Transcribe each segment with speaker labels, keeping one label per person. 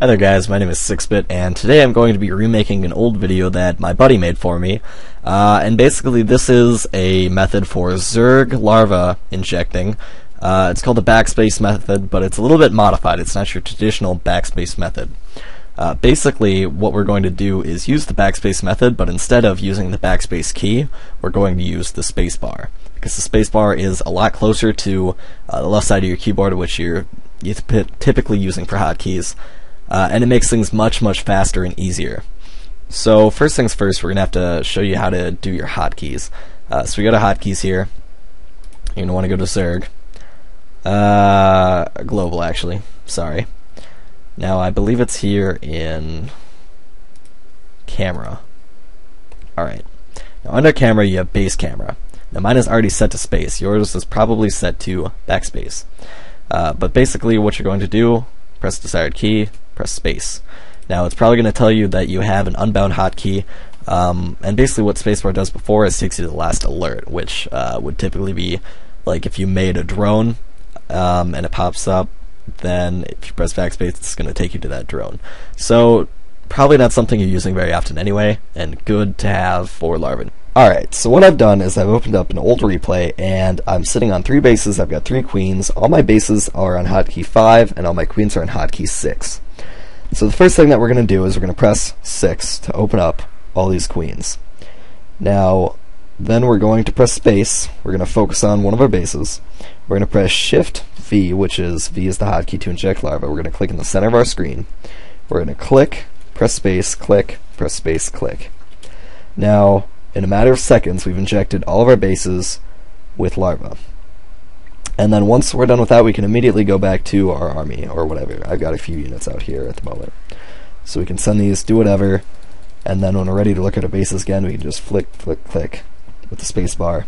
Speaker 1: Hi there guys, my name is Sixbit, and today I'm going to be remaking an old video that my buddy made for me. Uh, and basically this is a method for Zerg larva injecting. Uh, it's called the backspace method, but it's a little bit modified. It's not your traditional backspace method. Uh, basically, what we're going to do is use the backspace method, but instead of using the backspace key, we're going to use the spacebar. Because the spacebar is a lot closer to uh, the left side of your keyboard, which you're, you're typically using for hotkeys uh, and it makes things much, much faster and easier. So first things first, we're going to have to show you how to do your hotkeys. Uh, so we go to hotkeys here. You're going to want to go to Zerg. Uh, global, actually. Sorry. Now, I believe it's here in camera. Alright. Now, under camera, you have base camera. Now, mine is already set to space. Yours is probably set to backspace. Uh, but basically, what you're going to do, press desired key, press space. Now it's probably going to tell you that you have an unbound hotkey, um, and basically what spacebar does before is takes you to the last alert, which uh, would typically be like if you made a drone um, and it pops up, then if you press backspace, it's going to take you to that drone. So probably not something you're using very often anyway, and good to have for Larvin. Alright, so what I've done is I've opened up an old replay, and I'm sitting on three bases, I've got three queens, all my bases are on hotkey 5, and all my queens are on hotkey 6. So the first thing that we're going to do is we're going to press 6 to open up all these queens. Now, then we're going to press space. We're going to focus on one of our bases. We're going to press Shift V, which is V is the hotkey to inject larva. We're going to click in the center of our screen. We're going to click, press space, click, press space, click. Now, in a matter of seconds, we've injected all of our bases with larva. And then once we're done with that, we can immediately go back to our army or whatever. I've got a few units out here at the moment. So we can send these, do whatever, and then when we're ready to look at our bases again, we can just flick, flick, click with the spacebar,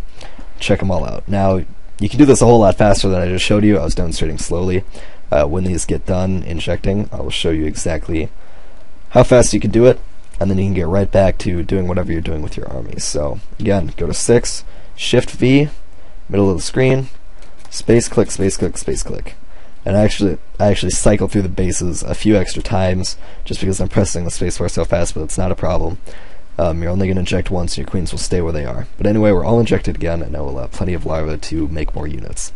Speaker 1: check them all out. Now, you can do this a whole lot faster than I just showed you. I was demonstrating slowly. Uh, when these get done injecting, I will show you exactly how fast you can do it, and then you can get right back to doing whatever you're doing with your armies. So, again, go to 6, Shift V, middle of the screen, space click, space click, space click. And I actually, I actually cycle through the bases a few extra times just because I'm pressing the spacebar so fast, but it's not a problem. Um, you're only going to inject once, and your queens will stay where they are. But anyway, we're all injected again, and now we'll have plenty of larvae to make more units.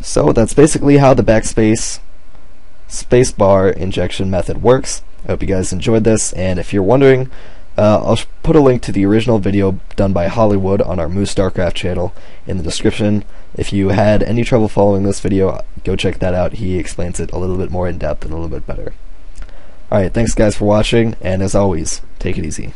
Speaker 1: So that's basically how the backspace spacebar injection method works. I hope you guys enjoyed this, and if you're wondering uh, I'll put a link to the original video done by Hollywood on our Moose Starcraft channel in the description. If you had any trouble following this video, go check that out. He explains it a little bit more in depth and a little bit better. Alright, thanks guys for watching, and as always, take it easy.